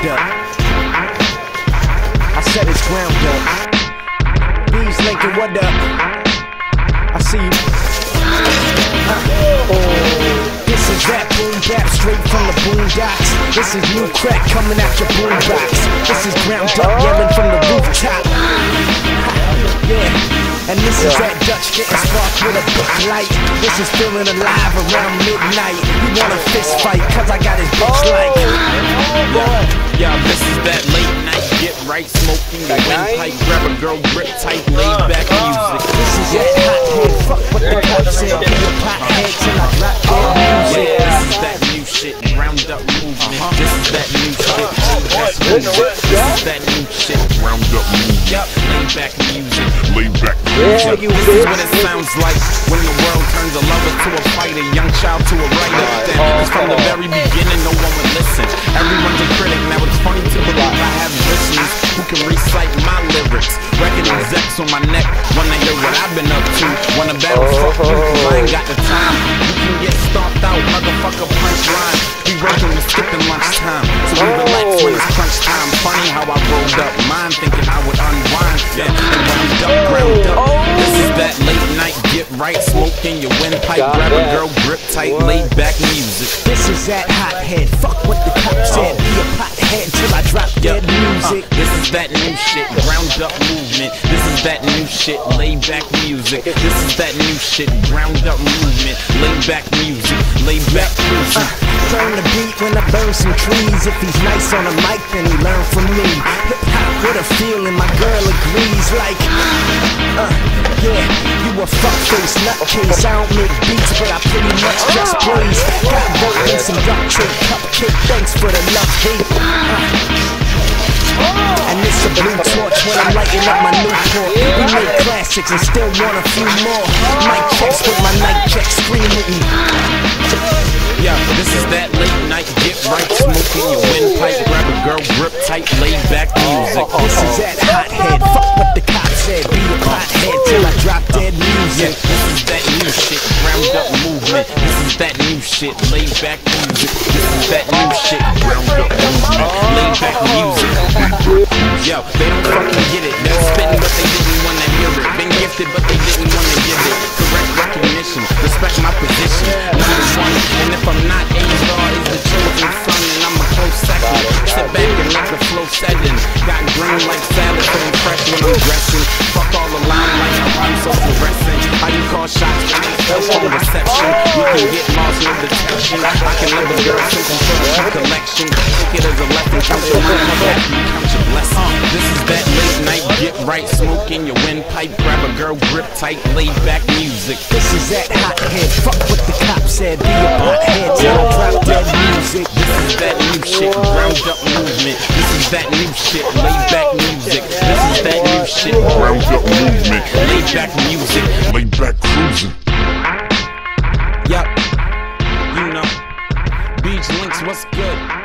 ground up. I said it's ground up. Bees Lincoln, what up? I see you. Oh, this is that boom bap straight from the boondocks. This is new crack coming out your boombox. This is ground up yelling from the rooftop. Yeah. And this is that Dutch getting sparked with a book light. This is feeling alive around midnight. You want a fist fight, cause I got his bitch like. Yeah, this is that late night, get right, smoking the windpipe, grab a girl, grip tight, laid back music. This is that hot head, fuck what the cop said. Be a pothead till I drop dead music. Yeah, this is that new shit, round up movement. This is that new shit, that's movement. This is that new shit, round up movement. Laid back music, laid back music. This is what it sounds like when the world turns a lover to a fighter, young child to a writer. Then it's from the very beginning, no one would listen. Everyone's recite my lyrics. Record execs on my neck, wanna hear what I've been up to. Wanna battle, fuck you, cause I ain't got the time. You can get stomped out, motherfucker, punchline. We working with skipping lunchtime, so we relax when it's crunch time. Funny how I rolled up mine, thinking I would unwind. Yeah, and round up, ground up. This is that late night, get right, smoking your windpipe, grab a girl, grip tight, laid back music. This is that hot head, fuck what the cop said. Be a pothead till I drop dead music. This is that new shit, ground up movement. This is that new shit, laid back music. This is that new shit, ground up movement. Laid back music, laid back music. Turn the beat when I burn some trees. If he's nice on the mic, then he learn from me. Hip hop with a feeling, my girl agrees. Like, uh, yeah, you a fuckface nutcase. I don't make beats, but I pretty much just please. Got work and some duct tape, cupcake. Thanks for the love, hate. When I'm lighting up my Newport. We make classics and still want a few more. Mic checks with my night check, scream with me. Yeah, this is that late night, get right, smoking your windpipe, grab a girl, grip tight, laid back music. This is that hot head, new shit, laid back music. This is that new shit, ground up movement, laid back music. Yo, they don't fucking get it. They're spitting, but they didn't wanna hear it. Been gifted, but they didn't wanna give it. Correct recognition, respect my position. Number one, and if I'm not A-Star, is the chosen son, and I'm a close second. Sit back and let the flow reception? You can get lost, no detection. I can live a girl since I'm from a collection. Take it as a lesson, count your money, you count your blessing. Uh, this is that late night, get right, smoking your windpipe, grab a girl, grip tight, laid back music. This is that hot head, fuck what the cop said. Be a pothead till I drop dead music. This is that new shit, ground up movement. This is that new shit, laid back music. This is that new shit, ground up movement. Laid back music, laid back cruising. Yup, you know, Beach Links, what's good?